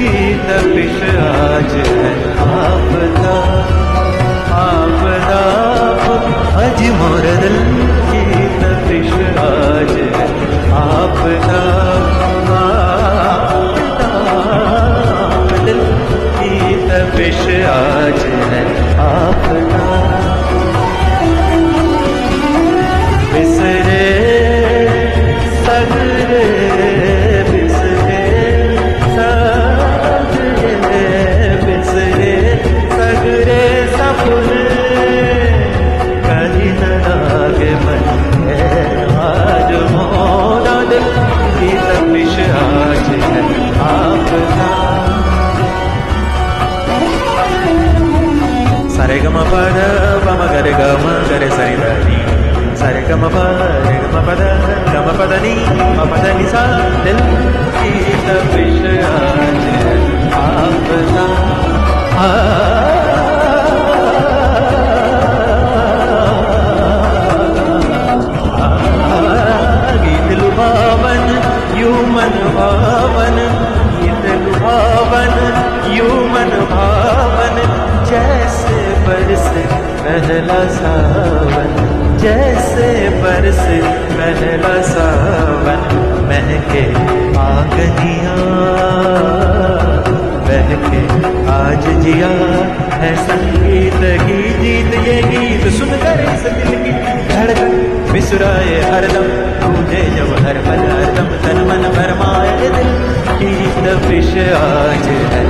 की तपिश आज है आपदा आपदा अज मोर दिल की तपिश आज है आपदा दिल की तपिश आज है గమ పద పమ గరి గమ గరి సరి దని సరి గమ ప గమ పద గమ పద ని మ పద ని సా దిల్ గీత విషయాజ ఆపనా గీతలు యూమన్ భావన యూమన్ భావన జయ पहला सावन, जैसे बरस पहला सावन, महके आगनिया बहके आज जिया है संगीत ही जीत, ये गीत सुनकर इस दिल की धड़कन बिसुराए हरदम तुझे जब हर पल हरदम तन मन भरमाए दिल की तपिश आज है।